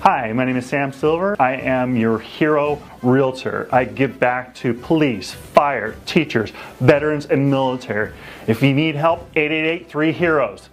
Hi, my name is Sam Silver. I am your hero realtor. I give back to police, fire, teachers, veterans, and military. If you need help, 888 3 Heroes.